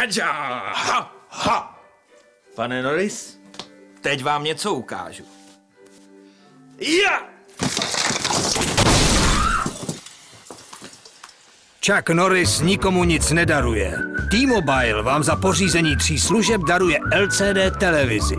Hadža! Ha! Ha! Pane Norris, teď vám něco ukážu. Ja! Chuck Norris nikomu nic nedaruje. T-Mobile vám za pořízení tří služeb daruje LCD televizi.